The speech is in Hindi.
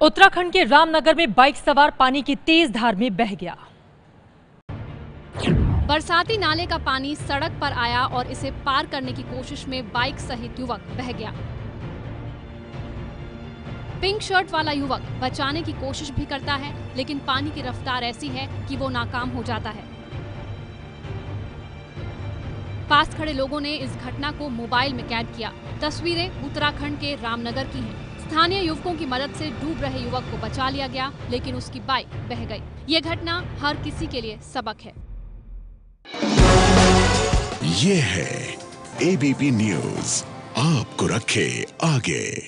उत्तराखंड के रामनगर में बाइक सवार पानी की तेज धार में बह गया। बरसाती नाले का पानी सड़क पर आया और इसे पार करने की कोशिश में बाइक सहित युवक बह गया। पिंक शर्ट वाला युवक बचाने की कोशिश भी करता है, लेकिन पानी की रफ्तार ऐसी है कि वो नाकाम हो जाता है। पास खड़े लोगों ने इस घटना को मोबाइल में कैद किया। तस्वीरें उत्तराखंड के रामनगर की हैं। स्थानीय युवकों की मदद से डूब रहे युवक को बचा लिया गया, लेकिन उसकी बाइक बह गई। ये घटना हर किसी के लिए सबक है। ये है एबीपी न्यूज़ आपको रखे आगे।